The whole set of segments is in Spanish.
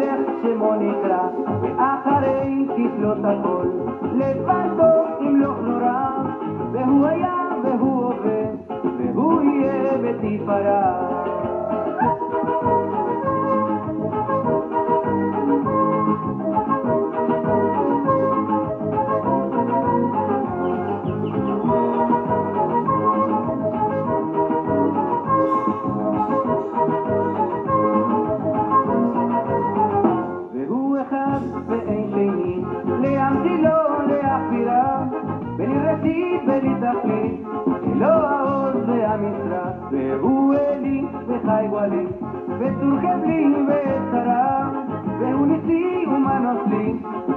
verse monetra, ajarei kislota kol, lepato imloch nora, behu haya, behu ove, behu yeh betifara. ti, velita fli, Eloa hoz beamisra, behu eli, beja iguali, beturje bli, bezara, behunizi humanos li,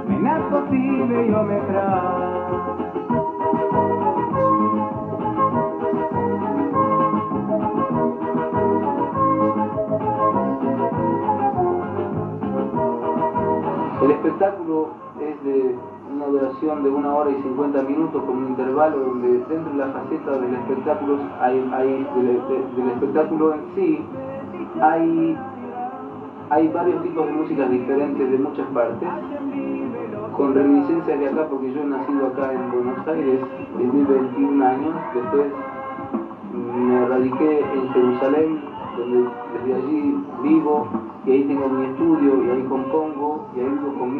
menazko ti, beiometra. Espectáculo es de una duración de una hora y 50 minutos con un intervalo donde dentro de la faceta del espectáculo, hay, del, de- del espectáculo en sí hay, hay varios tipos de músicas diferentes de muchas partes, con reminiscencias de acá porque yo he nacido acá en Buenos Aires, viví 21 años, después me radiqué en Jerusalén, donde desde allí vivo y ahí tengo mi estudio y ahí compongo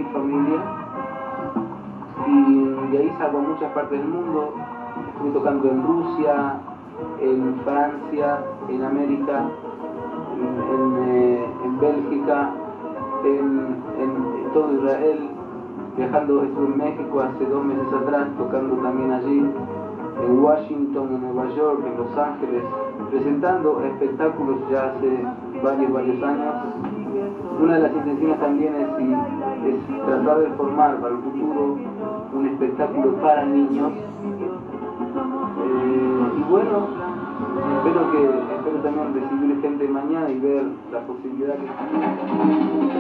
mi familia. Y de ahí salgo a muchas partes del mundo, estuve tocando en Rusia, en Francia, en América, en, eh, Bélgica, en, en todo Israel, viajando, estuve en México hace dos meses atrás, tocando también allí, en Washington, en Nueva York, en Los Ángeles, presentando espectáculos ya hace varios, varios años. Una de las intenciones también es, tratar de formar para el futuro un espectáculo para niños. Eh, y bueno, espero que espero también recibir gente mañana y ver la posibilidad que